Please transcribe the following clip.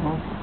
Oh.